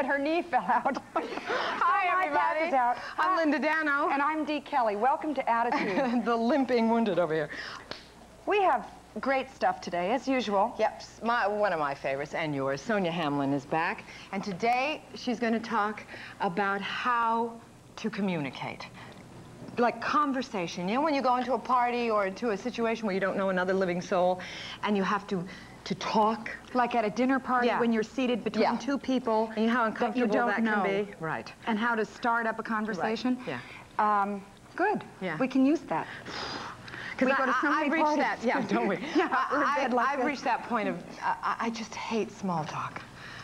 said her knee fell out. Hi, everybody. Out. I'm Linda Dano. And I'm Dee Kelly. Welcome to Attitudes. the limping wounded over here. We have great stuff today, as usual. Yep, my, one of my favorites, and yours. Sonya Hamlin is back. And today, she's going to talk about how to communicate like conversation. You know, when you go into a party or into a situation where you don't know another living soul and you have to to talk. Like at a dinner party yeah. when you're seated between yeah. two people and you know how uncomfortable that, you don't that know. can be. Right. And how to start up a conversation. Right. Yeah. Um, good. Yeah. We can use that. Because so I've reached that, yeah, don't we? yeah, I, have reached that point of, uh, I just hate small talk.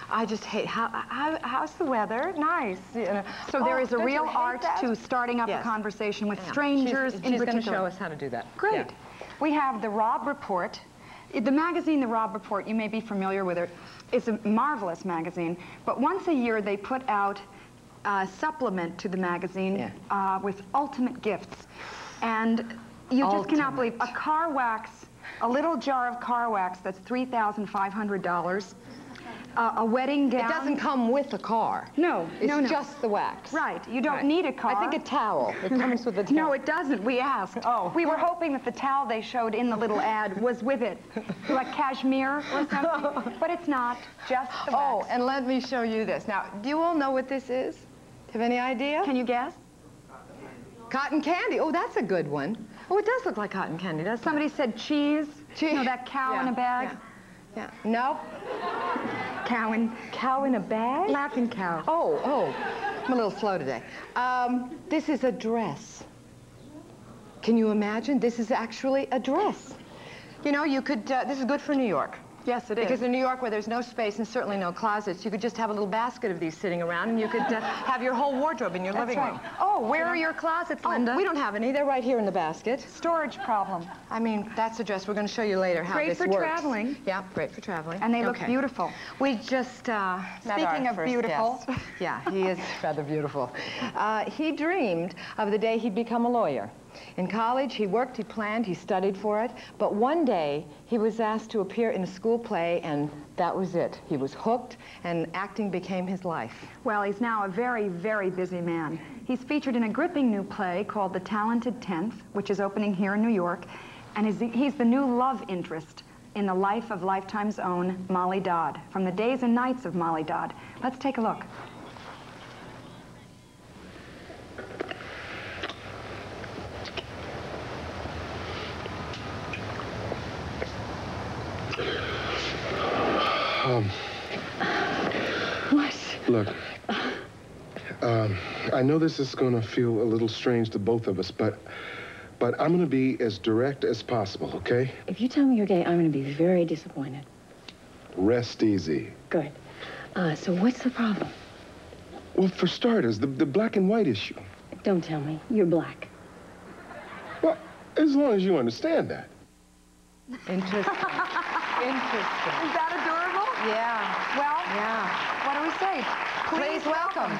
I just hate, how, how, how's the weather? Nice. You know. So oh, there is a real art that? to starting up yes. a conversation with yeah. strangers she's, in she's particular. going to show us how to do that. Great. Yeah. We have the Robb Report. The magazine, The Robb Report, you may be familiar with it, is a marvelous magazine, but once a year they put out a supplement to the magazine yeah. uh, with ultimate gifts. And you ultimate. just cannot believe a car wax, a little jar of car wax that's $3,500 uh, a wedding gown. It doesn't come with a car. No, it's no, no. just the wax. Right. You don't right. need a car. I think a towel. It comes with a towel. No, it doesn't. We asked. Oh. We were hoping that the towel they showed in the little ad was with it, like cashmere or something. but it's not. Just the wax. Oh, and let me show you this. Now, do you all know what this is? Have any idea? Can you guess? Cotton candy. Oh, that's a good one. Oh, it does look like cotton candy, doesn't Somebody it? said cheese. Cheese. You know, that cow yeah. in a bag. Yeah. Yeah. No. Cow in, cow in a bag? Laughing cow. Oh, oh. I'm a little slow today. Um, this is a dress. Can you imagine? This is actually a dress. You know, you could, uh, this is good for New York. Yes, it is. Because in New York, where there's no space and certainly no closets, you could just have a little basket of these sitting around, and you could uh, have your whole wardrobe in your That's living right. room. Oh, where you are your closets, Linda? Oh, we don't have any. They're right here in the basket. Storage problem. I mean, that's a dress. We're going to show you later how great this works. Great for traveling. Yeah, great for traveling. And they okay. look beautiful. We just uh, Speaking of beautiful. Guest. yeah, he is rather beautiful. Uh, he dreamed of the day he'd become a lawyer. In college, he worked, he planned, he studied for it, but one day he was asked to appear in a school play, and that was it. He was hooked, and acting became his life. Well, he's now a very, very busy man. He's featured in a gripping new play called The Talented Tenth, which is opening here in New York, and he's the new love interest in the life of Lifetime's own Molly Dodd, from the days and nights of Molly Dodd. Let's take a look. Um, what? Look, um, I know this is going to feel a little strange to both of us, but but I'm going to be as direct as possible, okay? If you tell me you're gay, I'm going to be very disappointed. Rest easy. Good. Uh, so what's the problem? Well, for starters, the, the black and white issue. Don't tell me. You're black. Well, as long as you understand that. Interesting. Interesting. Is that adorable? Yeah. Well, yeah. what do we say? Please, welcome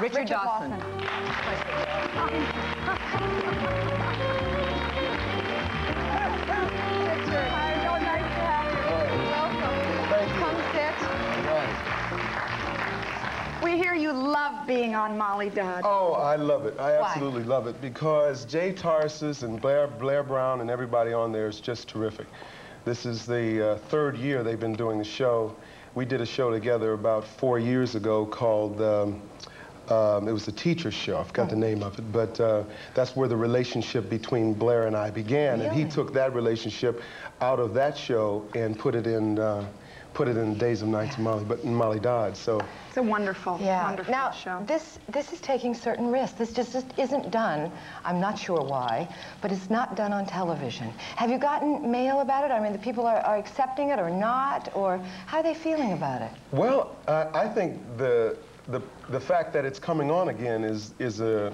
Richard Lawson. Please welcome, welcome Richard, Richard Lawson. We hear you love being on Molly Dodd. Oh, I love it. I absolutely Why? love it because Jay Tarses and Blair, Blair Brown and everybody on there is just terrific. This is the uh, third year they've been doing the show. We did a show together about four years ago called, um, um, it was the teacher's show, I forgot the name of it, but uh, that's where the relationship between Blair and I began. Really? And he took that relationship out of that show and put it in uh, put it in Days of Nights of Molly, but Molly Dodd. So it's a wonderful, yeah. wonderful now, show. this this is taking certain risks. This just, just isn't done. I'm not sure why, but it's not done on television. Have you gotten mail about it? I mean, the people are, are accepting it or not, or how are they feeling about it? Well, uh, I think the the the fact that it's coming on again is is a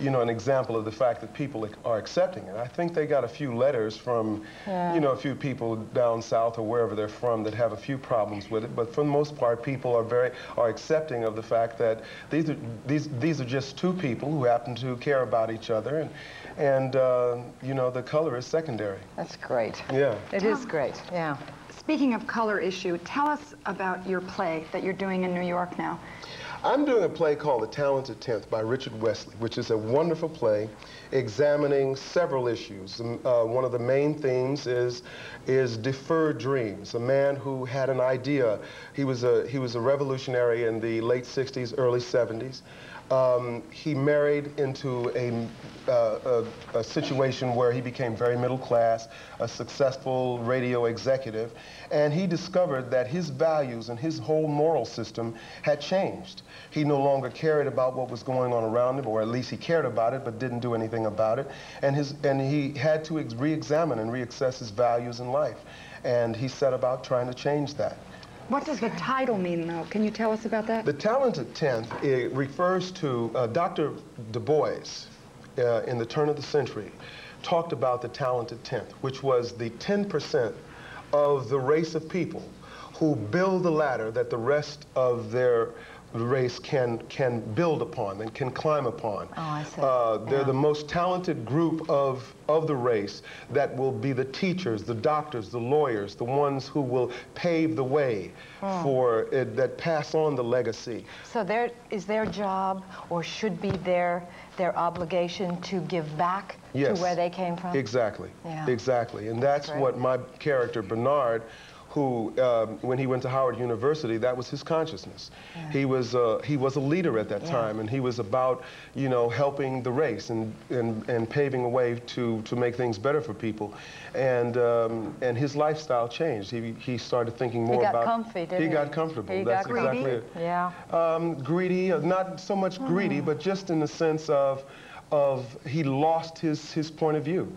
you know, an example of the fact that people are accepting it. I think they got a few letters from, yeah. you know, a few people down south or wherever they're from that have a few problems with it. But for the most part, people are very are accepting of the fact that these are these these are just two people who happen to care about each other, and and uh, you know, the color is secondary. That's great. Yeah, it is great. Yeah. Speaking of color issue, tell us about your play that you're doing in New York now. I'm doing a play called The Talented Tenth by Richard Wesley, which is a wonderful play examining several issues. Uh, one of the main themes is, is deferred dreams. A man who had an idea, he was a, he was a revolutionary in the late 60s, early 70s. Um, he married into a, uh, a, a, situation where he became very middle class, a successful radio executive, and he discovered that his values and his whole moral system had changed. He no longer cared about what was going on around him, or at least he cared about it, but didn't do anything about it. And, his, and he had to re-examine and reassess his values in life. And he set about trying to change that. What does the title mean, though? Can you tell us about that? The talented tenth it refers to uh, Dr. Du Bois uh, in the turn of the century talked about the talented tenth, which was the 10% of the race of people who build the ladder that the rest of their the race can can build upon and can climb upon. Oh, I see. Uh, they're yeah. the most talented group of of the race that will be the teachers, the doctors, the lawyers, the ones who will pave the way hmm. for it, that pass on the legacy. So there is their job, or should be their their obligation to give back yes. to where they came from. Exactly. Yeah. Exactly, and that's, that's what my character Bernard who, um, when he went to Howard University, that was his consciousness. Yeah. He was uh, he was a leader at that yeah. time, and he was about you know helping the race and and, and paving a way to to make things better for people, and um, and his lifestyle changed. He he started thinking more about... he got about. Comfy, didn't he, he got comfortable. He That's got exactly greedy. it. Yeah. Um, greedy, uh, not so much greedy, mm. but just in the sense of of he lost his his point of view.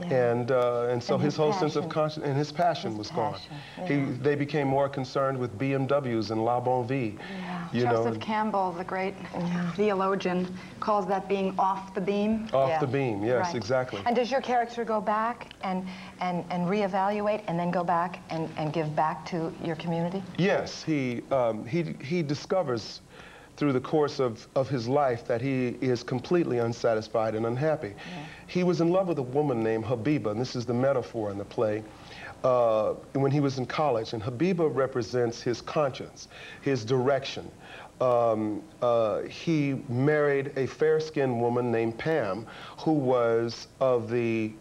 Yeah. And, uh, and so and his, his whole passion. sense of conscience and his passion his was passion. gone. Yeah. He, they became more concerned with BMWs and La Bon Vie. Yeah. You Joseph know, Campbell, the great theologian, calls that being off the beam. Off yeah. the beam, yes, right. exactly. And does your character go back and, and, and reevaluate and then go back and, and give back to your community? Yes, he, um, he, he discovers through the course of, of his life that he is completely unsatisfied and unhappy. Yeah. He was in love with a woman named Habiba, and this is the metaphor in the play, uh, when he was in college. And Habiba represents his conscience, his direction. Um, uh, he married a fair-skinned woman named Pam, who was of the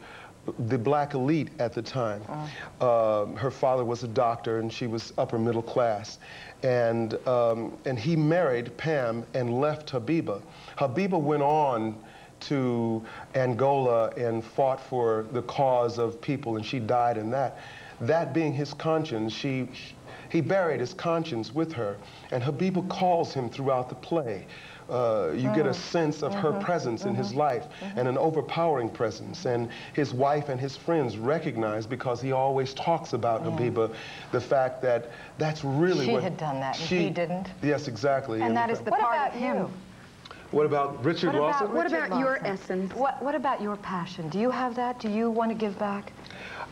the black elite at the time. Uh, her father was a doctor and she was upper middle class. And, um, and he married Pam and left Habiba. Habiba went on to Angola and fought for the cause of people, and she died in that. That being his conscience, she, he buried his conscience with her, and Habiba calls him throughout the play. Uh, you get a mm. sense of her mm-hmm. presence in his mm-hmm. life mm-hmm. and an overpowering presence. And his wife and his friends recognize because he always talks about yeah. Habiba the fact that that's really she what... She had done that she, he didn't. Yes, exactly. And, and that is the what part about of him. You? What about Richard what Lawson? About what Richard about Lawson? your essence? What, what about your passion? Do you have that? Do you want to give back?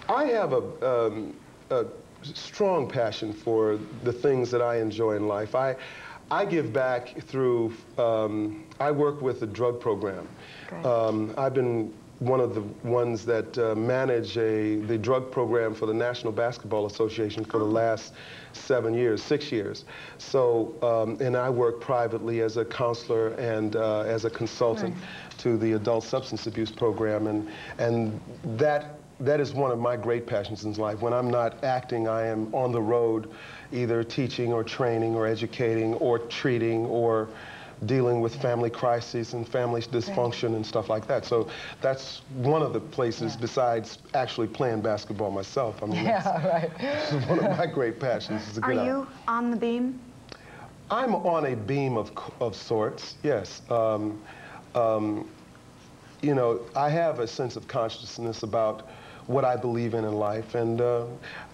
I have a, um, a strong passion for the things that I enjoy in life. I, I give back through, um, I work with a drug program. Um, I've been one of the ones that uh, manage a, the drug program for the National Basketball Association for the last seven years, six years. So, um, and I work privately as a counselor and uh, as a consultant right. to the adult substance abuse program. And, and that that is one of my great passions in life. When I'm not acting, I am on the road, either teaching or training or educating or treating or dealing with family crises and family dysfunction right. and stuff like that. So that's one of the places yeah. besides actually playing basketball myself. I mean, yeah, right. one of my great passions. Is Are you on the beam? I'm on a beam of, of sorts, yes. Um, um, you know, I have a sense of consciousness about what I believe in in life. And uh,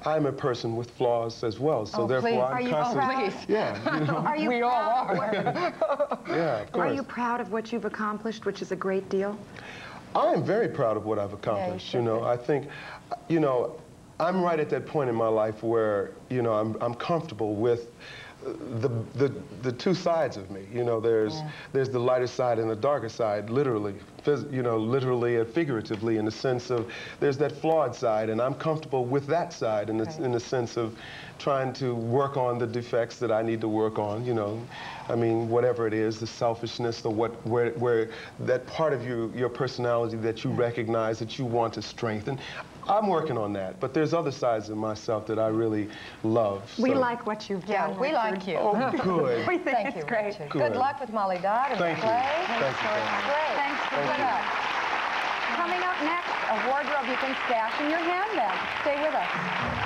I'm a person with flaws as well. So oh, therefore, please. I'm are you constantly. Please. Yeah. You know. are you we all are. yeah, of course. Are you proud of what you've accomplished, which is a great deal? I am very proud of what I've accomplished. Yeah, you, you know, I think, you know, I'm right at that point in my life where, you know, I'm, I'm comfortable with the, the, the two sides of me. You know, there's, there's the lighter side and the darker side, literally, phys- you know, literally and figuratively in the sense of there's that flawed side, and I'm comfortable with that side in the, in the sense of trying to work on the defects that I need to work on, you know. I mean, whatever it is, the selfishness, the what, where, where that part of you, your personality that you recognize that you want to strengthen. I'm working on that, but there's other sides of myself that I really love. We like what you've done. Yeah, done. we Richard. like you. Oh, good. We think Thank it's you, great. Richard. Good. Good luck with Molly Dodd and Thank the you. play. Thank you. Thank you. Great. Thanks for Good putting luck. up. Coming up next, a wardrobe you can stash in your handbag. Stay with us.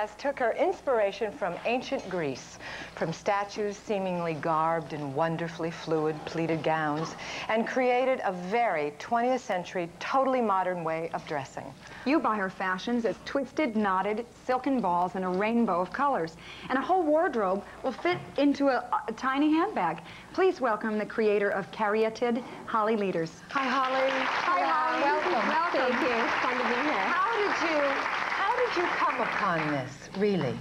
Next guest took her inspiration from ancient Greece, from statues seemingly garbed in wonderfully fluid pleated gowns, and created a very 20th century, totally modern way of dressing. You buy her fashions as twisted, knotted, silken balls in a rainbow of colors. And a whole wardrobe will fit into a, a tiny handbag. Please welcome the creator of Caryatid, Holly Leaders. Hi, Holly. Hi, Holly. Welcome. Welcome. Thank you. It's Fun to be here. How did you, how did you come upon this, really?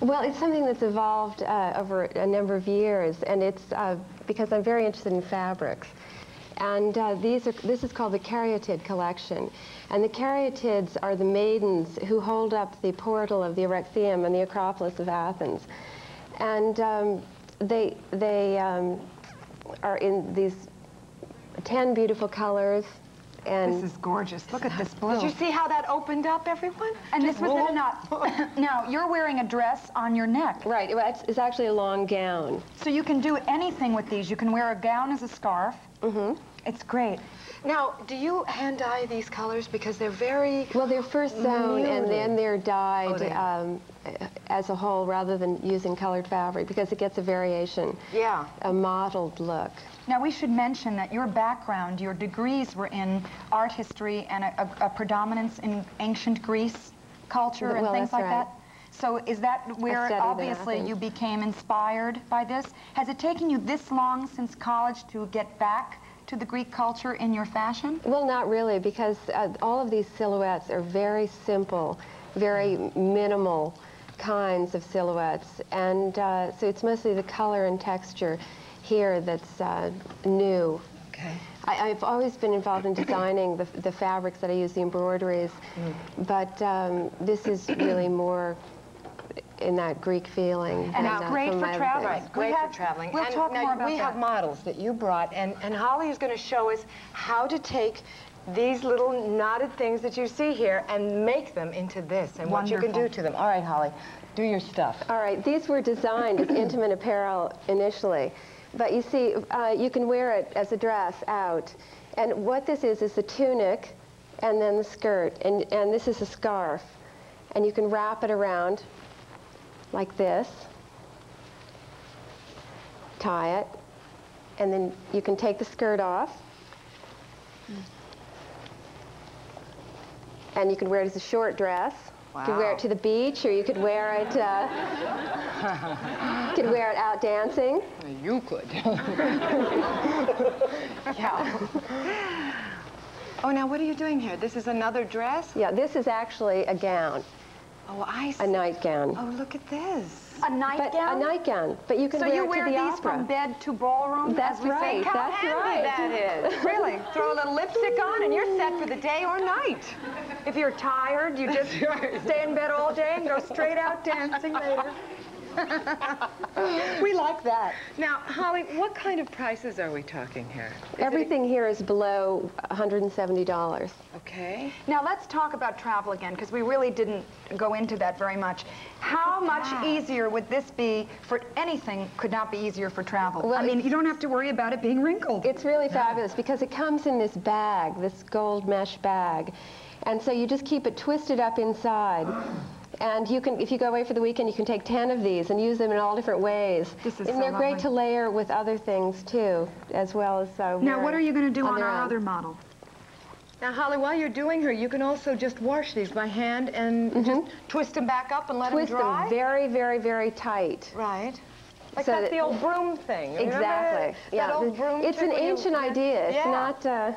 Well, it's something that's evolved uh, over a number of years, and it's uh, because I'm very interested in fabrics. And uh, these are, this is called the Caryatid collection. And the Caryatids are the maidens who hold up the portal of the Erechtheum and the Acropolis of Athens. And um, they, they um, are in these 10 beautiful colors. And This is gorgeous. Look at this blue. Did you see how that opened up, everyone? and this Just was in a knot. now, you're wearing a dress on your neck. Right, it's, it's actually a long gown. So you can do anything with these. You can wear a gown as a scarf. Mm-hmm. It's great. Now, do you hand dye these colors because they're very Well, they're first sewn and then they're dyed Oh, they- um, as a whole rather than using colored fabric because it gets a variation, yeah. a mottled look. Now, we should mention that your background, your degrees were in art history and a, a, a predominance in ancient Greece culture and Well, things like right. that. So is that where obviously Athens. you became inspired by this? Has it taken you this long since college to get back to the Greek culture in your fashion? Well, not really because uh, all of these silhouettes are very simple, very minimal kinds of silhouettes. And uh, so it's mostly the color and texture here that's uh, new. Okay. I, I've always been involved in designing the, the fabrics that I use, the embroideries, but um, this is really more in that Greek feeling. And than, it's uh, great for of my other things. Right, great have- for traveling. we'll and talk now more about we have models that you brought, and, and Holly is going to show us how to take these little knotted things that you see here and make them into this and what you can do to them. All right, Holly, do your stuff. All right, these were designed as intimate apparel initially, but you see, uh, you can wear it as a dress out. And what this is, is the tunic and then the skirt, and, and this is a scarf. And you can wrap it around like this, tie it, and then you can take the skirt off. And you can wear it as a short dress. Wow. You could wear it to the beach, or you could wear it. Uh, you could wear it out dancing. You could. yeah. Oh, now what are you doing here? This is another dress? Yeah, this is actually a gown, Oh, I see. a nightgown. Oh, look at this. A But nightgown? a nightgown, but you can so wear you it wear to the these opera. from bed to ballroom? That's as we say? right, How that's handy right. that is. really. Throw a little lipstick on and you're set for the day or night. If you're tired, you just stay in bed all day and go straight out dancing later. we like that. Now, Holly, what kind of prices are we talking here? Is it- Everything here is below $170. Okay. Now let's talk about travel again because we really didn't go into that very much. How much easier would this be for anything could not be easier for travel? Well, I mean, you don't have to worry about it being wrinkled. It's really fabulous because it comes in this bag, this gold mesh bag. And so you just keep it twisted up inside. And you can, if you go away for the weekend, you can take 10 of these and use them in all different ways. This is and so they're great to layer with other things too, as well as uh, now, what are you going to do on on our own. other model? Now, Holly, while you're doing her, you can also just wash these by hand and just twist them back up and let Twist them dry. Twist them very, very, very tight. Right. Like So that's that- the old broom thing. Exactly. That old the- broom it's an where you- ancient idea. It's Yeah. not. Uh,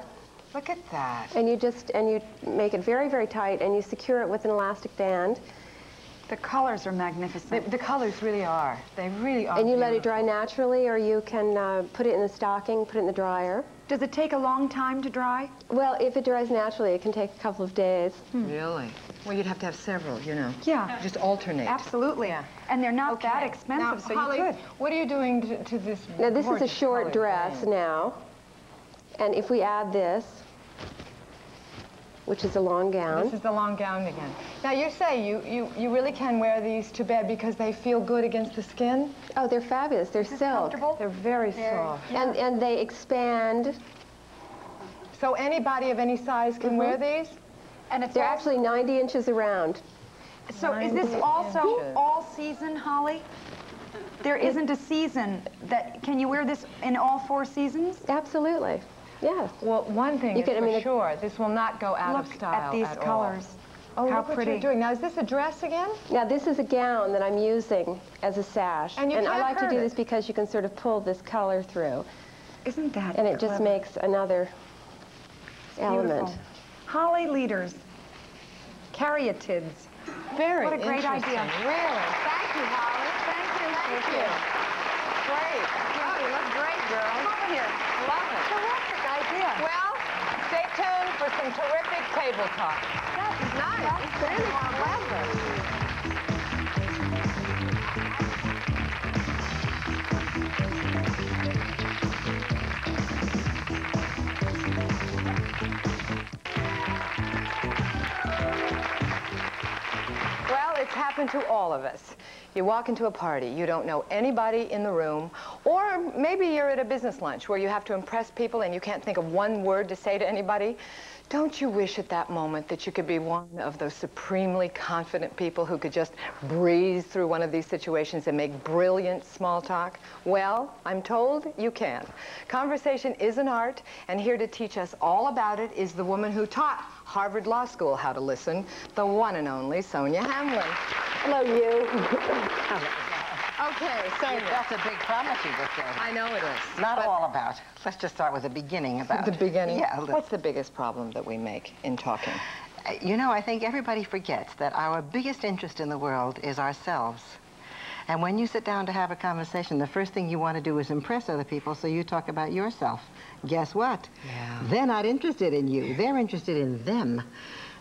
Look at that. and you just and you make it very, very tight, and you secure it with an elastic band, The colors are magnificent. the colors really are. They really are. and you let it dry naturally, or you can uh, put it in the stocking, put it in the dryer. Does it take a long time to dry? Well, if it dries naturally, it can take a couple of days. Really? Well, you'd have to have several, you know. Yeah. Just alternate. Absolutely. Yeah. And they're not that expensive, now, so Holly, you could. what are you doing to, to this? Now, this is a short dress thing? now, and if we add this, which is a long gown, This is the long gown again. Now, you say you, you, you really can wear these to bed because they feel good against the skin? oh, they're fabulous. They're silk, Comfortable? They're very soft. Yeah. and and they expand. So anybody of any size can wear mm-hmm. these? And it's They're all- actually 90 inches around. So is this also inches. all season, Holly? There isn't a season that, can you wear this in all four seasons? Absolutely. Yes. Well, one thing You is can- I mean, it- sure, this will not go out of style at these all. colors. Oh, How look what you're doing. Now, is this a dress again? Now this is a gown that I'm using as a sash. And you I can't like to do it. this because you can sort of pull this color through. Isn't that And it just makes another element. Beautiful. Holly leaders, caryatids. Very What a great idea. Really. Thank you, Holly. Thank you. Thank you. Great. Oh, you look great, girl. Come over here. Love it. Terrific idea. Well, stay tuned for some terrific table talk. That's nice. Well, it's happened to all of us. You walk into a party, you don't know anybody in the room, or maybe you're at a business lunch where you have to impress people and you can't think of one word to say to anybody. Don't you wish at that moment that you could be one of those supremely confident people who could just breeze through one of these situations and make brilliant small talk? Well, I'm told you can. Conversation is an art, and here to teach us all about it is the woman who taught Harvard Law School how to listen, the one and only Sonya Hamlin. Hello, you. Okay, Sonya. That's a big promise you just gave. I know it is. Not all about. Let's just start with the beginning about. The beginning. Yeah. look, What's the biggest problem that we make in talking? uh, You know, I think everybody forgets that our biggest interest in the world is ourselves. And when you sit down to have a conversation, the first thing you want to do is impress other people, so you talk about yourself. Guess what? Yeah. They're not interested in you. They're interested in them.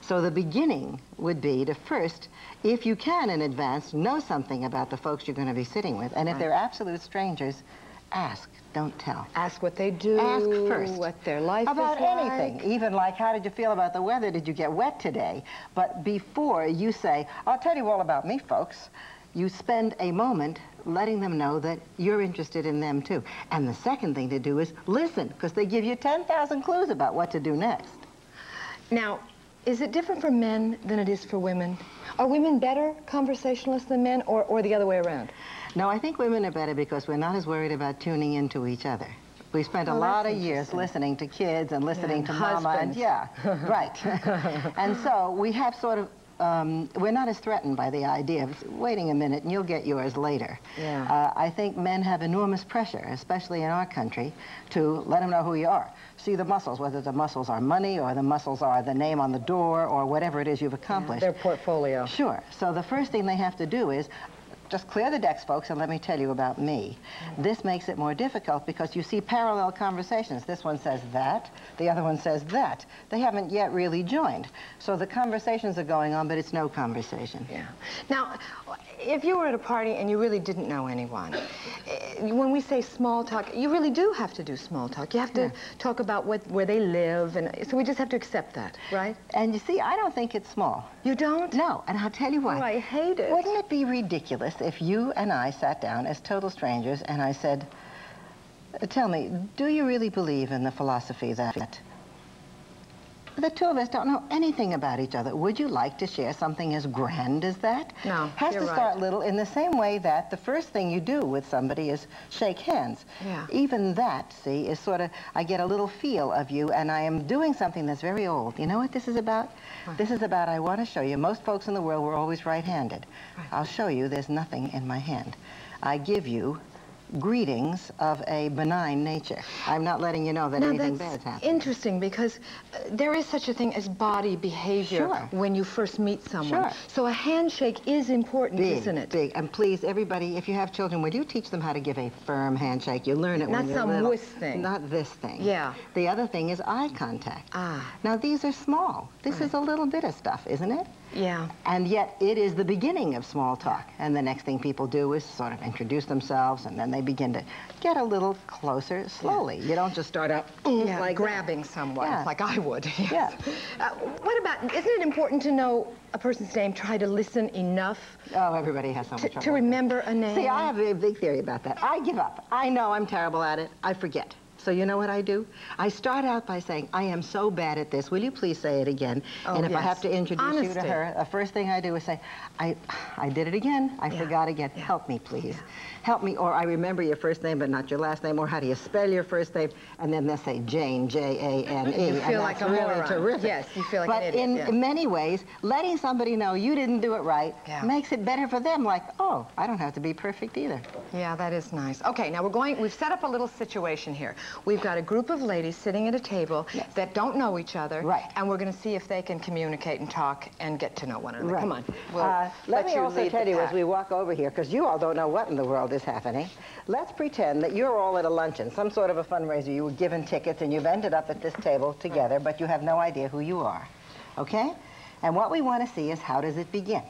So the beginning would be to first, if you can in advance, know something about the folks you're going to be sitting with. And if they're absolute strangers, ask, don't tell. Ask what they do. Ask first. What their life about is About anything, even like how did you feel about the weather? Did you get wet today? But before you say, I'll tell you all about me, folks, you spend a moment letting them know that you're interested in them too. And the second thing to do is listen, because they give you 10,000 clues about what to do next. Now, is it different for men than it is for women? Are women better conversationalists than men, or, or the other way around? No, I think women are better because we're not as worried about tuning into each other. We spent a Oh, lot of years listening to kids and listening and to mama and husbands. yeah, right. and so we have sort of um, we're not as threatened by the idea of waiting a minute and you'll get yours later. Yeah. Uh, I think men have enormous pressure, especially in our country, to let them know who you are. See the muscles, whether the muscles are money or the muscles are the name on the door or whatever it is you've accomplished. Their portfolio. Sure. So the first thing they have to do is just clear the decks, folks, and let me tell you about me. This makes it more difficult because you see parallel conversations. This one says that, the other one says that. They haven't yet really joined. So the conversations are going on, but it's no conversation. Yeah. Now, if you were at a party and you really didn't know anyone, eh, when we say small talk, you really do have to do small talk. You have to talk about what, where they live, and so we just have to accept that, right? And you see, I don't think it's small. You don't? No, and I'll tell you why. Oh, I hate it. Wouldn't it be ridiculous if you and I sat down as total strangers and I said, "Uh, tell me, do you really believe in the philosophy that... the two of us don't know anything about each other. Would you like to share something as grand as that? No, Has to right. start little in the same way that the first thing you do with somebody is shake hands. Yeah. Even that, see, is sort of, I get a little feel of you and I am doing something that's very old. You know what this is about? This is about, I want to show you, most folks in the world were always right-handed. Right. I'll show you there's nothing in my hand. I give you greetings of a benign nature. I'm not letting you know that Now anything that's bad's happening. interesting because uh, there is such a thing as body behavior Sure. when you first meet someone. Sure. So a handshake is important, Big, isn't it? Big. And please, everybody, if you have children, would you teach them how to give a firm handshake? You learn it Not when you're little. Not some wuss thing. Not this thing. Yeah. The other thing is eye contact. Ah. Now, these are small. This is a little bit of stuff, isn't it? Yeah. And yet, it is the beginning of small talk. And the next thing people do is sort of introduce themselves, and then they begin to get a little closer slowly. You don't just start out "Mm," Yeah, like that. grabbing someone, Yeah. like I would. Yes. Yeah. Uh, what about, isn't it important to know a person's name, try to listen enough Oh, everybody has so much to, trouble. to remember a name? See, I have a big theory about that. I give up. I know I'm terrible at it. I forget. So you know what I do? I start out by saying, I am so bad at this. Will you please say it again? Oh, and if I have to introduce you to her, the first thing I do is say, I, I did it again. I Yeah. forgot again. Yeah. Help me, please. Help me. Or I remember your first name, but not your last name. Or how do you spell your first name? And then they say Jane, J-A-N-E. You and feel like that's a really moron. terrific. Yes, you feel like but an idiot, But in yeah. many ways, letting somebody know you didn't do it right Yeah. makes it better for them. Like, oh, I don't have to be perfect either. Yeah, that is nice. Okay, now we're going, we've set up a little situation here. We've got a group of ladies sitting at a table that don't know each other. Right. And we're going to see if they can communicate and talk and get to know one another. Right. Come on. We'll Uh, let, me you also tell you as we walk over here, because you all don't know what in the world is happening. Let's pretend that you're all at a luncheon, some sort of a fundraiser. You were given tickets and you've ended up at this table together, but you have no idea who you are. Okay? And what we want to see is how does it begin?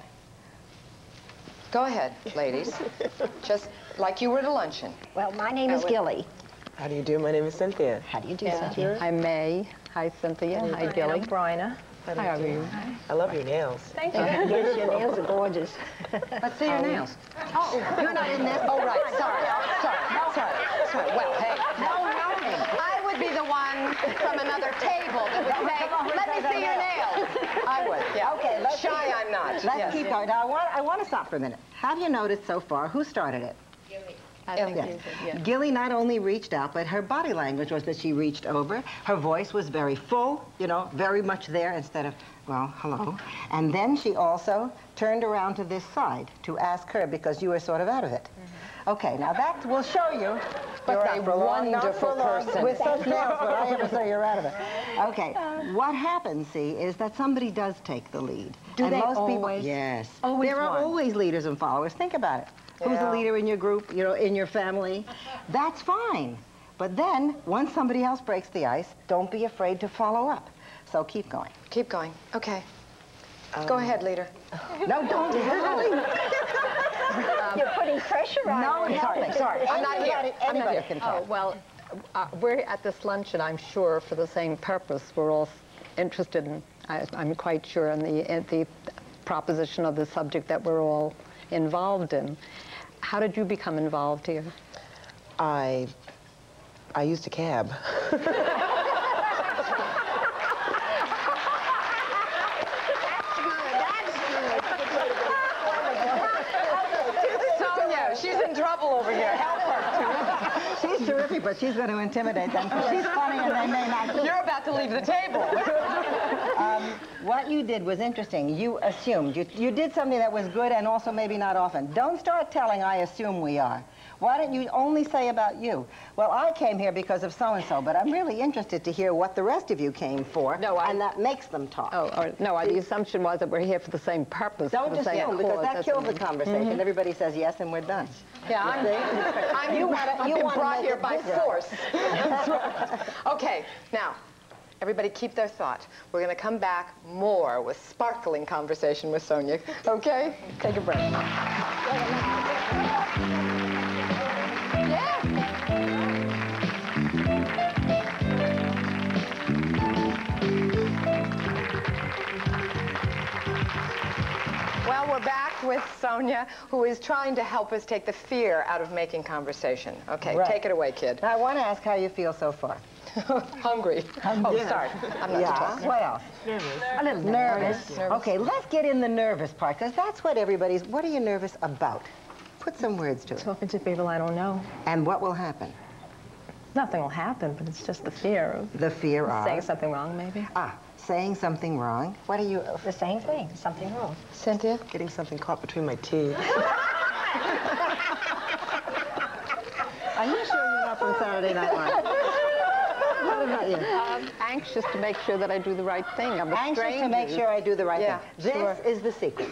Go ahead, ladies. Just like you were at a luncheon. Well, my name is Gilly. How do you do? My name is Cynthia. How do you do, Cynthia? I'm May. Hi, Cynthia. Hi, Gilly. Bryna. Hi, how are you? I love your nails. Thank you. yes, your nails are gorgeous. Let's see your um, nails. Oh, you're not in this? Oh, right. Sorry. Sorry. Sorry. Sorry. Well, hey. No, no. I would be the one from another table that would say, let me see your nails. I would, yeah. Okay, let's Shy, I'm not. Let's Yes. keep going. Now, I want, I want to stop for a minute. Have you noticed so far who started it? I think Yes. you yeah. Gilly not only reached out, but her body language was that she reached over. Her voice was very full, you know, very much there instead of, well, hello. Oh. And then she also turned around to this side to ask her because you were sort of out of it. Mm-hmm. Okay, now that will show you. But You're not a long, wonderful person. With such nails, but I ever say you're out of it. Okay, what happens, see, is that somebody does take the lead. Do and they most people, always? yes. Always there are one. always leaders and followers. Think about it. Who's Yeah. the leader in your group, you know, in your family? That's fine. But then, once somebody else breaks the ice, don't be afraid to follow up. So keep going. Keep going. Okay. Go ahead, leader. No, don't. You're putting pressure on no, me. sorry, sorry. I'm not here. Anybody, I'm not here. can Oh, talk. well, uh, we're at this luncheon, I'm sure, for the same purpose. We're all interested in, I, I'm quite sure, in the, in the proposition of the subject that we're all involved in. How did you become involved here? I I used a cab. Sonya, she's in trouble over here. Help her. She's terrific, but she's going to intimidate them because she's funny and they may not. You're about to leave the table. Um, what you did was interesting. You assumed. You, you did something that was good and also maybe not often. Don't start telling, I assume we are. Why don't you only say about you? Well, I came here because of so-and-so, but I'm really interested to hear what the rest of you came for, No, I- and that makes them talk. Oh, or, no, the assumption was that we're here for the same purpose. Don't for the same assume, because cause. that That's- kills the conversation. Everybody says yes, and we're done. Yeah, I'm, I'm You wanna- you brought here by force. okay, now, everybody keep their thought. We're going to come back more with sparkling conversation with Sonya. Okay? Take a break. Yeah. Well, we're back with Sonya, who is trying to help us take the fear out of making conversation. Okay, Right. take it away, kid. Now, I want to ask how you feel so far. Hungry. Oh, Yeah. sorry. I'm not yeah. supposed to. What else? A little nervous. Okay, let's get in the nervous part because that's what everybody's. What are you nervous about? Put some words to it. Talking to people I don't know. And what will happen? Nothing will happen, but it's just the fear of The fear of saying something wrong, maybe. ah saying something wrong. What are you? The same thing, something wrong. Cynthia? Getting something caught between my teeth. Are you sure you're not from Saturday Night Live? You? I'm anxious to make sure that I do the right thing. I'm Anxious stranger. to make sure I do the right Yeah, thing. This is the secret.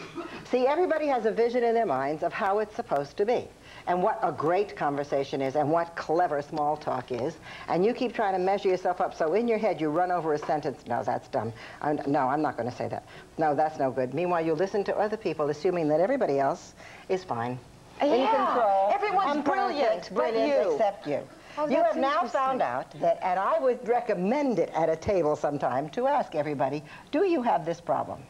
See, everybody has a vision in their minds of how it's supposed to be and what a great conversation is and what clever small talk is. And you keep trying to measure yourself up. So in your head, you run over a sentence. No, that's dumb. I'm, no, I'm not going to say that. No, that's no good. Meanwhile, you listen to other people, assuming that everybody else is fine. in Yeah, control. everyone's brilliant, but brilliant you. except you. Oh, you have now found out that, and I would recommend it at a table sometime to ask everybody, do you have this problem?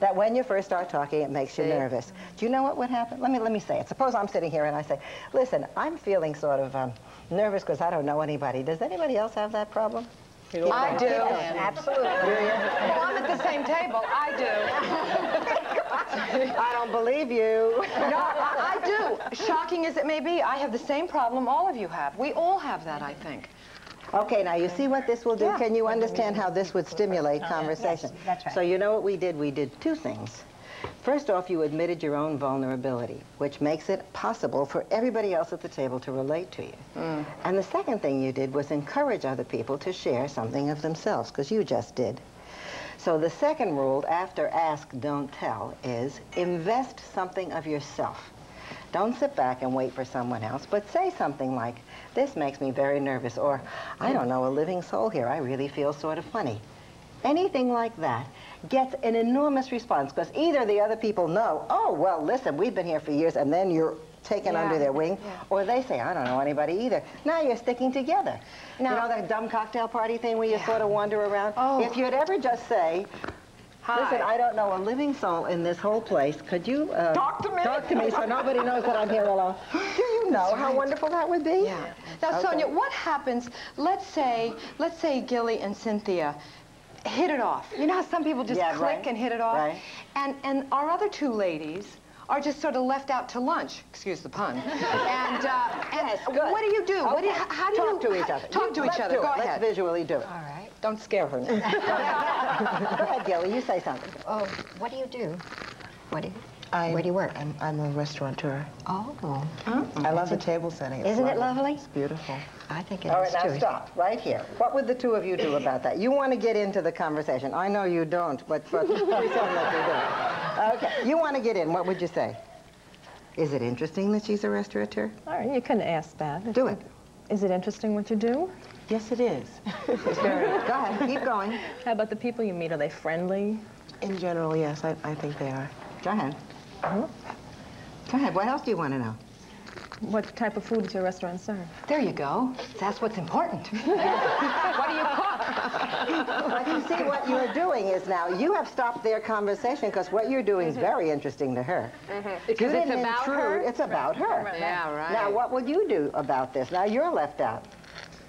That when you first start talking, it makes you nervous. Do you know what would happen? Let me let me say it. Suppose I'm sitting here and I say, "Listen, I'm feeling sort of um, nervous because I don't know anybody. Does anybody else have that problem?" I do. Absolutely. Well, I'm at the same table. I do. I don't believe you. No, do. Shocking as it may be, I have the same problem all of you have. We all have that, I think. Okay, now you see what this will do? Can you understand how this would stimulate oh, conversation? Yes, that's right. So you know what we did? We did two things. First off, you admitted your own vulnerability, which makes it possible for everybody else at the table to relate to you. Mm. And the second thing you did was encourage other people to share something of themselves, because you just did. So the second rule after ask, don't tell is invest something of yourself. Don't sit back and wait for someone else, but say something like, this makes me very nervous, or I don't know, a living soul here, I really feel sort of funny. Anything like that gets an enormous response because either the other people know, oh, well, listen, we've been here for years, and then you're taken under their wing, or they say, I don't know anybody either. Now you're sticking together. you know that dumb cocktail party thing where you sort of wander around? Oh. If you'd ever just say, Listen, I don't know a living soul in this whole place. Could you uh, Talk to me. Talk to me so nobody knows that I'm here alone. Do you know how wonderful that would be? Yeah. Now, Okay. Sonya, what happens, let's say, let's say Gilly and Cynthia hit it off. You know how some people just Yeah, click right, and hit it off? right. And, and our other two ladies are just sort of left out to lunch, excuse the pun. and uh, and Yes, good. what do you do? What do you, how, how do talk you to each other? Talk You- to each other. Go it. ahead. Let's visually do it. All right. Don't scare her. now. Go ahead, Gilly. You say something. Oh, what do you do? What do you, I, where do you work? I'm, I'm a restaurateur. Oh, I love the table setting. It's Isn't it lovely? It's beautiful. I think it All right, is now too. stop right here. What would the two of you do about that? You want to get into the conversation. I know you don't, but, but pretend that you do. Okay, you want to get in. What would you say? Is it interesting that she's a restaurateur? All right, you can ask that. Do it. Is it interesting what you do? Yes, it is. Go ahead, keep going. How about the people you meet? Are they friendly? In general, yes, I, I think they are. Go ahead. Go ahead. What else do you want to know? What type of food does your restaurant serve? There you go. That's what's important. what do you cook? But you see, what you're doing is now you have stopped their conversation because what you're doing is very interesting to her. Mm -hmm. Because You it's didn't about intrude. her? It's about her. Yeah, right. Now, what would you do about this? Now you're left out.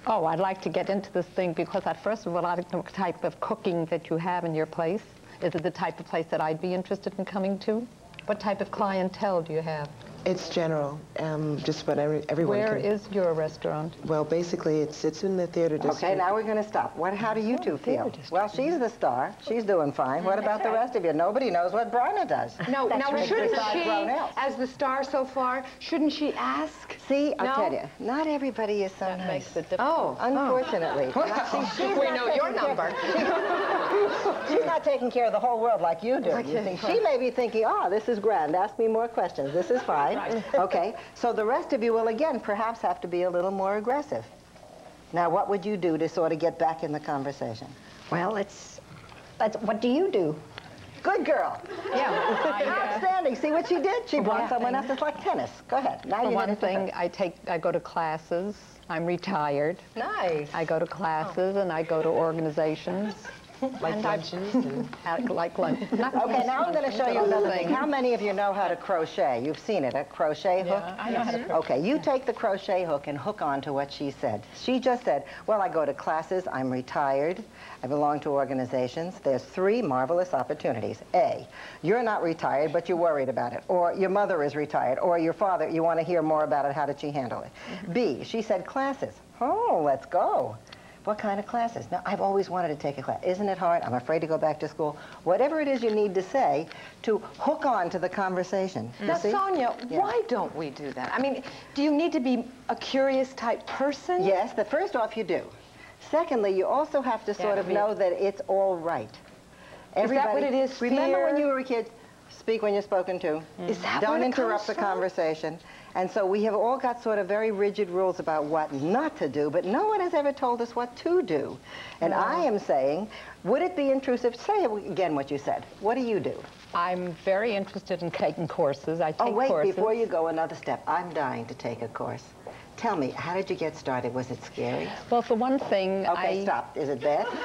Oh, I'd like to get into this thing because at first of all, I to know type of cooking that you have in your place. Is it the type of place that I'd be interested in coming to? What type of clientele do you have? It's general, um, just about every, everyone Where can. is your restaurant? Well, basically, it's sits in the theater district. Okay, now we're going to stop. What? How do you two feel? Well, she's the star. She's doing fine. What about the rest of you? Nobody knows what Bryna does. No, now right. shouldn't Besides she, as the star so far, shouldn't she ask? See, I'll No? tell you, not everybody is so That nice. makes it difficult. Oh, Unfortunately. See, she's we know your number. She's not taking care of the whole world like you do. You think she may be thinking, oh, this is grand. Ask me more questions. This is fine. Okay. So the rest of you will again perhaps have to be a little more aggressive. Now, what would you do to sort of get back in the conversation? Well, let's, let's, what do you do? Good girl. Yeah. Uh, Outstanding. See what she did? She brought one someone else. It's like tennis. Go ahead. Now For you one did it to her. thing, I take, I go to classes. I'm retired. Nice. I go to classes and I go to organizations. Like luncheons and Like lunch. Okay, now I'm going to show you another thing. How many of you know how to crochet? You've seen it, a crochet hook? I know how to crochet. Okay, you take the crochet hook and hook on to what she said. She just said, well, I go to classes, I'm retired, I belong to organizations. There's three marvelous opportunities. A, you're not retired, but you're worried about it. Or your mother is retired. Or your father, you want to hear more about it, how did she handle it? Mm-hmm. B, she said classes. Oh, let's go. What kind of classes? Now, I've always wanted to take a class. Isn't it hard? I'm afraid to go back to school. Whatever it is you need to say to hook on to the conversation. You Now, see? Sonya, Yeah. why don't we do that? I mean, do you need to be a curious type person? Yes, the first off you do. Secondly, you also have to sort of know that it's all right. Everybody, Is that what it is, Remember when you were a kid, speak when you're spoken to. Is that Don't interrupt the from? conversation. And so we have all got sort of very rigid rules about what not to do, but no one has ever told us what to do. And I am saying, would it be intrusive? Say again what you said. What do you do? I'm very interested in taking courses. I oh, take Oh, wait, courses. before you go another step. I'm dying to take a course. Tell me, how did you get started? Was it scary? Well, for one thing, Okay, I... stop. Is it bad?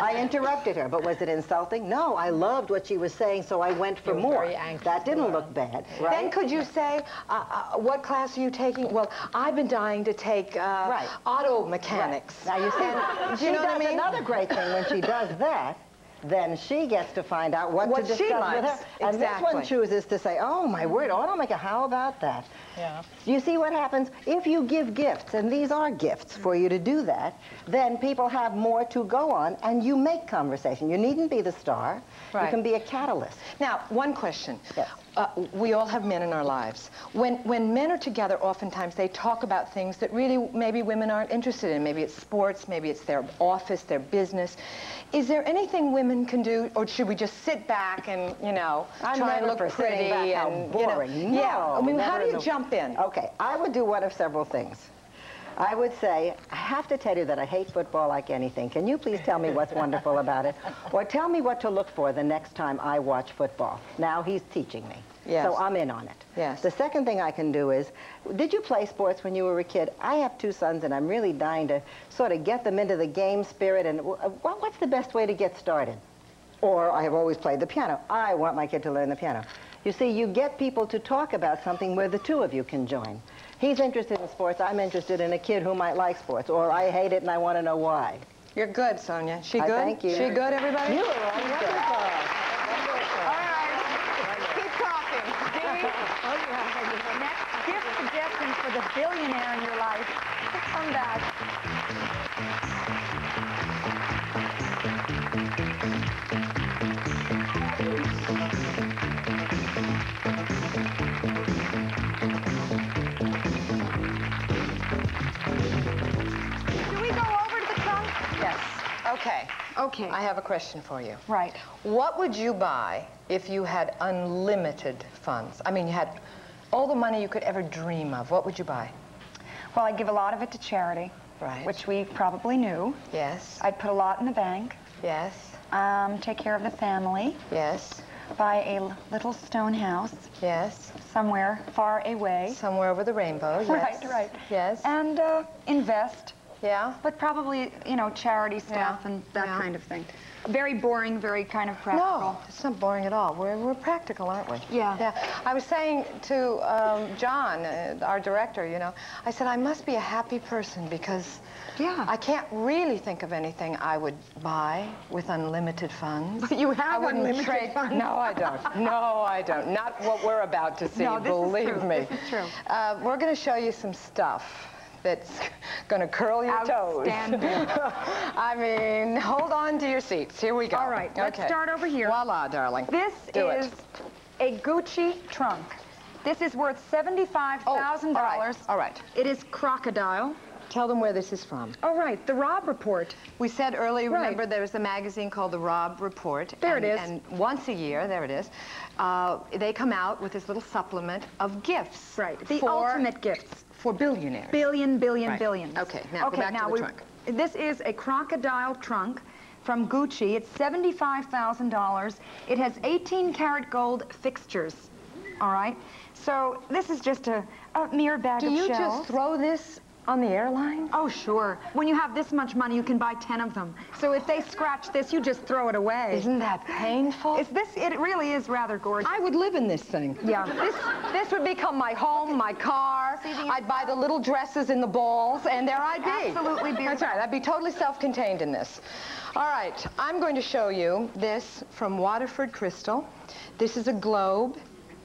I interrupted her, but was it insulting? No, I loved what she was saying, so I went for more. very anxious That didn't look bad, Then could you say, uh, uh, what class are you taking? Well, I've been dying to take uh, Right. auto mechanics. Now you see, And, she you know what I does mean? another great thing when she does that. Then she gets to find out what, What to she discuss with her. likes. And this one chooses to say, oh, my word, automaker, how about that? Yeah. You see what happens? If you give gifts, and these are gifts for you to do that, then people have more to go on, and you make conversation. You needn't be the star. You can be a catalyst. Now, one question. Yes. Uh, we all have men in our lives. When, when men are together, oftentimes they talk about things that really maybe women aren't interested in. Maybe it's sports, maybe it's their office, their business. Is there anything women can do, or should we just sit back and, you know, I'm try and look pretty back, and, you know- boring. yeah. I mean, how do you the- jump in? Okay, I would do one of several things. I would say, I have to tell you that I hate football like anything. Can you please tell me what's wonderful about it? Or tell me what to look for the next time I watch football. Now he's teaching me. Yes. So I'm in on it. Yes. The second thing I can do is, did you play sports when you were a kid? I have two sons and I'm really dying to sort of get them into the game spirit and what's the best way to get started? Or I have always played the piano. I want my kid to learn the piano. You see, you get people to talk about something where the two of you can join. He's interested in sports. I'm interested in a kid who might like sports. Or I hate it and I want to know why. You're good, Sonya. She I good? thank you. She good, everybody? You are all wonderful. All right. Keep talking. Dee? Oh, Next gift suggestion for the billionaire in your life. Okay. Okay. I have a question for you. Right. What would you buy if you had unlimited funds? I mean, you had all the money you could ever dream of. What would you buy? Well, I'd give a lot of it to charity, Right. which we probably knew. Yes. I'd put a lot in the bank, Yes. um, take care of the family, Yes. buy a little stone house Yes. somewhere far away. Somewhere over the rainbow. Yes. Right, right. Yes. And uh, invest, yeah. but probably, you know, charity stuff Yeah, and that yeah. kind of thing. Very boring, very kind of practical. No, it's not boring at all. We're, we're practical, aren't we? Yeah. Yeah. I was saying to um, John, uh, our director, you know, I said, I must be a happy person because Yeah. I can't really think of anything I would buy with unlimited funds. But you have I wouldn't unlimited trade. funds. No, I don't. No, I don't. Not what we're about to see, No, this is believe true. me. This is true. Uh, we're going to show you some stuff that's going to curl your toes. I mean, hold on to your seats. Here we go. All right, let's Okay. start over here. Voila, darling. This Do it. is a Gucci trunk. This is worth $75,000. Oh, all right, all right. It is crocodile. Tell them where this is from. All right, the Robb Report. We said earlier, Right. remember, there's a magazine called The Robb Report. There and, it is. And once a year, there it is, uh, they come out with this little supplement of gifts. Right, the ultimate gifts. For billionaires. Billion, billion, Right. billions. Okay, now go okay, back to now the we, trunk. This is a crocodile trunk from Gucci. It's $75,000. It has 18 karat gold fixtures. All right? So this is just a, a mere bag Do of you shells. just throw this On the airline? Oh, sure. When you have this much money, you can buy 10 of them. So if they scratch this, you just throw it away. Isn't that painful? Is this, it really is rather gorgeous. I would live in this thing. Yeah. This, this would become my home, my car. I'd buy the little dresses in the balls, and there I'd be. Absolutely beautiful. That's right. I'd be totally self-contained in this. All right. I'm going to show you this from Waterford Crystal. This is a globe.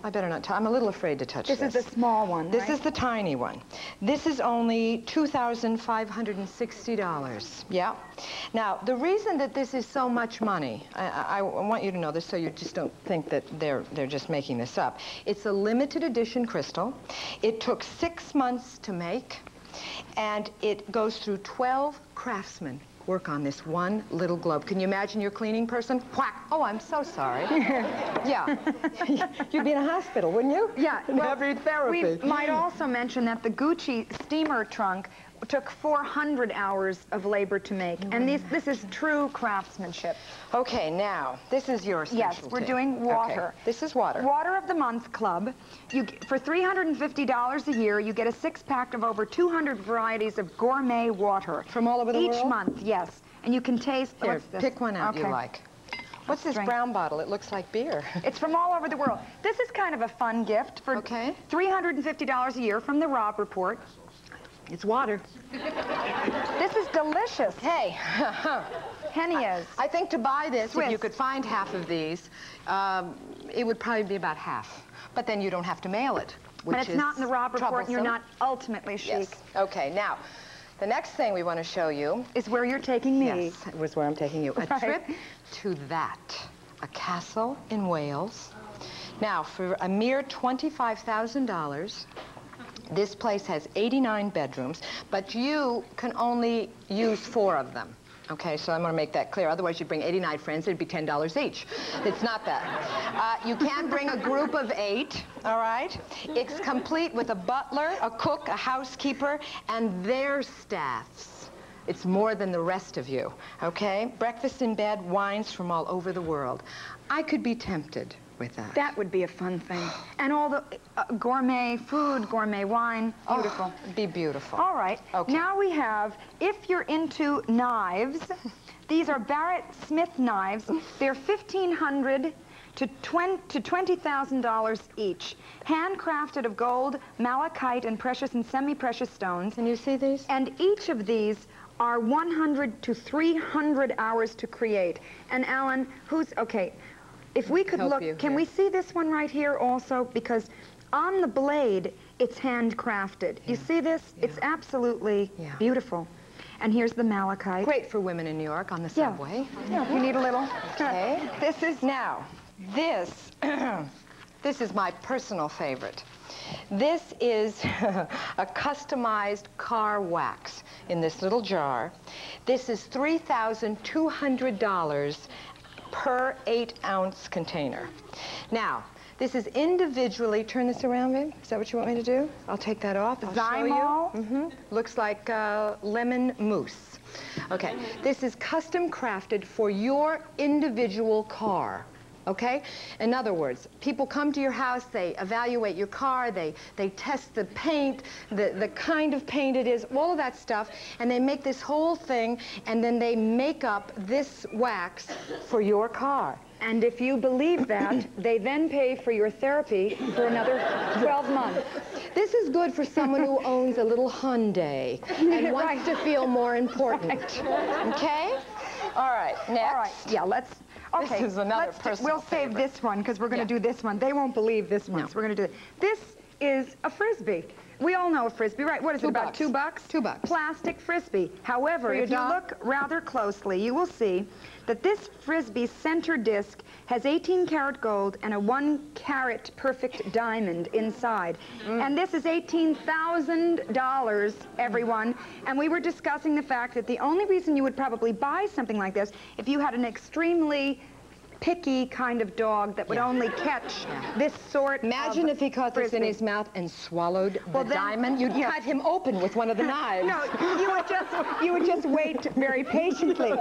I better not touch. I'm a little afraid to touch This this. is the small one, This right? is the tiny one. This is only $2,560. Yeah. Now, the reason that this is so much money, I, I, I want you to know this so you just don't think that they're, they're just making this up. It's a limited edition crystal. It took six months to make, and it goes through 12 craftsmen work on this one little globe. Can you imagine your cleaning person? Whack! Oh, I'm so sorry. yeah. You'd be in a hospital, wouldn't you? Yeah, well, every therapy. We might also mention that the Gucci steamer trunk took 400 hours of labor to make, and these, this is true craftsmanship. Okay, now, this is your Yes, we're doing Okay, water. This is water. Water of the Month Club. You, for $350 a year, you get a six-pack of over 200 varieties of gourmet water. From all over the Each world? Each month, yes. And you can taste... Here, pick one out you Okay. like. What's this drink. brown bottle? It looks like beer. It's from all over the world. This is kind of a fun gift for Okay. $350 a year from the Robb Report. It's water. This is delicious. Hey, Henny is. I think to buy this, if you could find half of these, um, it would probably be about half. But then you don't have to mail it, which But it's not in the Robb Report, and you're not ultimately chic. Yes. Okay, now, the next thing we want to show you Is where you're taking me. Yes, it was where I'm taking you. A Right. trip to that, a castle in Wales. Now, for a mere $25,000, this place has 89 bedrooms, but you can only use four of them. Okay, so I'm going to make that clear. Otherwise, you'd bring 89 friends, it'd be $10 each. It's not that. Uh, you can bring a group of eight, all right? It's complete with a butler, a cook, a housekeeper, and their staffs. It's more than the rest of you, okay? Breakfast in bed, wines from all over the world. I could be tempted with that. That would be a fun thing. And all the uh, gourmet food, gourmet wine, beautiful. Oh, be beautiful. All right. Okay. Now we have, if you're into knives, these are Barrett Smith knives. They're 1500 to 20 to $20,000 each. Handcrafted of gold, malachite, and precious and semi-precious stones. Can you see these? And each of these are 100 to 300 hours to create. And Alan, who's, okay, if we could look, you can here. we see this one right here also? Because on the blade, it's handcrafted. You see this? It's absolutely Yeah. beautiful. And here's the malachite. Great for women in New York on the subway. Yeah, you need a little. Okay. This is Now, this, this is my personal favorite. This is a customized car wax in this little jar. This is $3,200 per eight ounce container. Now, this is individually, turn this around, babe. Is that what you want me to do? I'll take that off. I'll. Zymol. hmm Looks like uh, lemon mousse. Okay, this is custom crafted for your individual car. Okay? In other words, people come to your house, they evaluate your car, they, they test the paint, the, the kind of paint it is, all of that stuff, and they make this whole thing, and then they make up this wax for your car. And if you believe that, they then pay for your therapy for another 12 months. This is good for someone who owns a little Hyundai and wants to feel more important. Okay? All right, next. All right, yeah, let's, Okay, This is another let's personal We'll save favorite. this one because we're going Yeah. to do this one. They won't believe this one, No. so we're going to do it. This is a Frisbee. We all know a Frisbee, right? What is Two it, about bucks. two bucks? Two bucks. Plastic Frisbee. However, if you look rather closely, you will see that this Frisbee center disc has 18 karat gold and a one carat perfect diamond inside. Mm. And this is $18,000, everyone. And we were discussing the fact that the only reason you would probably buy something like this if you had an extremely picky kind of dog that would only catch this sort Imagine if he caught this in his mouth and swallowed Well, the then- diamond. You'd yeah. cut him open with one of the knives. No, you would just you would just wait very patiently.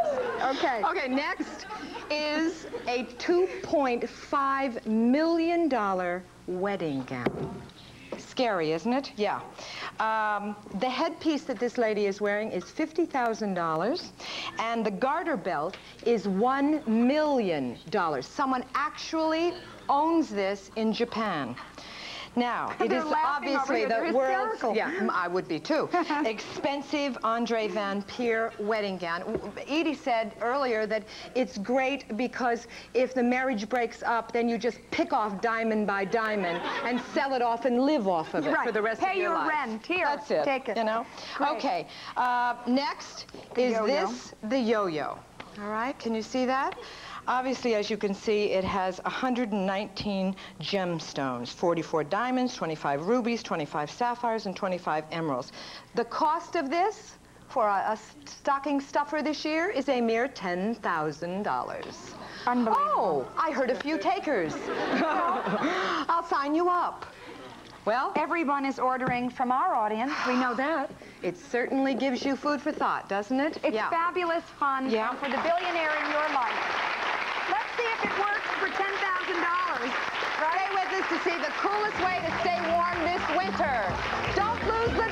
Okay. Okay, next is a $2.5 million wedding gown. Scary, isn't it? Yeah. Um, the headpiece that this lady is wearing is $50,000, and the garter belt is $1 million. Someone actually owns this in Japan. Now, it is obviously the world's, yeah, I would be too, expensive Andre Van Pier wedding gown. Edie said earlier that it's great because if the marriage breaks up, then you just pick off diamond by diamond and sell it off and live off of it Right. for the rest Pay of your, your life. rent. Here, That's it. take it. You know. Great. Okay. Uh, next is yo-yo. this the yo-yo. All right. Can you see that? Obviously, as you can see, it has 119 gemstones, 44 diamonds, 25 rubies, 25 sapphires, and 25 emeralds. The cost of this for a, a stocking stuffer this year is a mere $10,000. Unbelievable. Oh, I heard a few takers. I'll sign you up. Well, Everyone is ordering from our audience. We know that. it certainly gives you food for thought, doesn't it? It's yeah. fabulous fun Yeah. for the billionaire in your life. See if it works for $10,000. Stay with us to see the coolest way to stay warm this winter. Don't lose the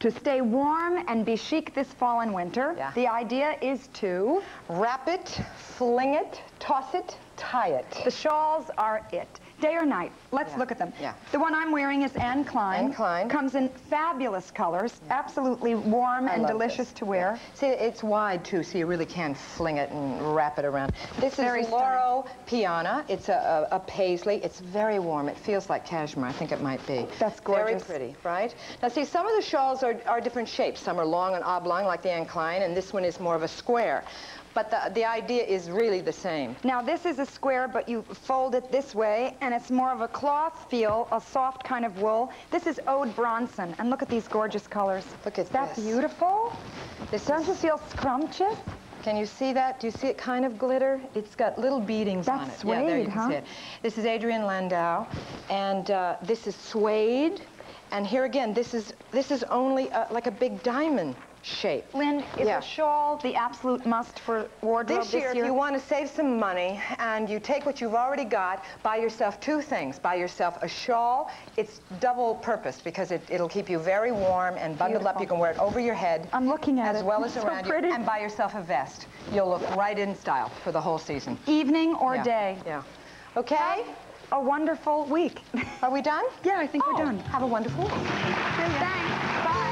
To stay warm and be chic this fall and winter, Yeah. the idea is to... Wrap it, fling it, toss it, tie it. The shawls are it. Day or night. Let's Yeah. look at them. Yeah. The one I'm wearing is Anne Klein. Anne Klein. Comes in fabulous colors, absolutely warm I and delicious this. to wear. See, it's wide too, so you really can fling it and wrap it around. This Very is Loro Piana. It's a, a, a paisley. It's very warm. It feels like cashmere. I think it might be. Oh, that's gorgeous. Very pretty, right? Now, see, some of the shawls are, are different shapes. Some are long and oblong, like the Anne Klein, and this one is more of a square. But the, the idea is really the same. Now this is a square, but you fold it this way, and it's more of a cloth feel, a soft kind of wool. This is Ode Bronson, and look at these gorgeous colors. Look at Is that this. beautiful? This Don't is- feel scrumptious? Can you see that? Do you see it kind of glitter? It's got little beadings on it. That's yeah, there you suede, can huh? see it. This is Adrienne Landau, and uh, this is suede. And here again, this is this is only uh, like a big diamond shape. Lynn, is Yeah. a shawl the absolute must for wardrobe This year, this year? if you want to save some money and you take what you've already got, buy yourself two things. Buy yourself a shawl. It's double purpose because it, it'll keep you very warm and bundled up. Beautiful. You can wear it over your head. I'm looking at as it. well It's as so around pretty. you. And buy yourself a vest. You'll look right in style for the whole season. Evening or Yeah. day? Yeah. Okay? A wonderful week. Are we done? yeah, I think Oh, we're done. Have a wonderful week. Thanks. Bye.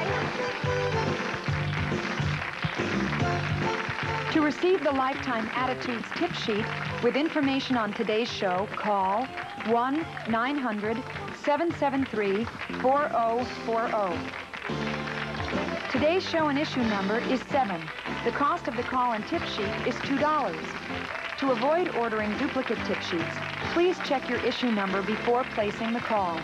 To receive the Lifetime Attitudes tip sheet with information on today's show, call 1-900-773-4040. Today's show and issue number is 7. The cost of the call and tip sheet is $2. To avoid ordering duplicate tip sheets, please check your issue number before placing the call.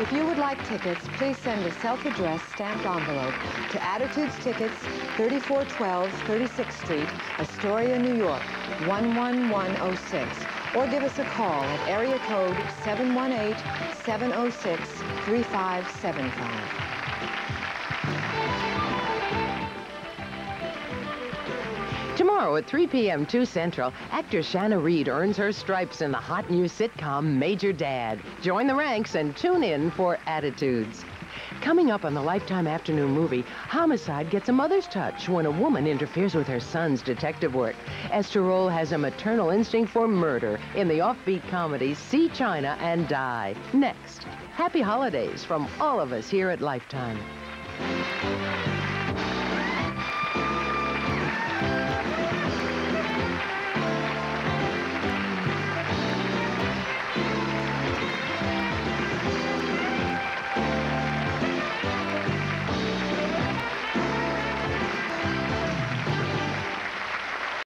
If you would like tickets, please send a self-addressed stamped envelope to Attitudes Tickets, 3412 36th Street, Astoria, New York, 11106. Or give us a call at area code 718-706-3575. Tomorrow at 3 p.m. 2 Central, actor Shanna Reed earns her stripes in the hot new sitcom Major Dad. Join the ranks and tune in for Attitudes. Coming up on the Lifetime Afternoon movie, Homicide gets a mother's touch when a woman interferes with her son's detective work. Esther Rolle has a maternal instinct for murder in the offbeat comedy See China and Die. Next, happy holidays from all of us here at Lifetime.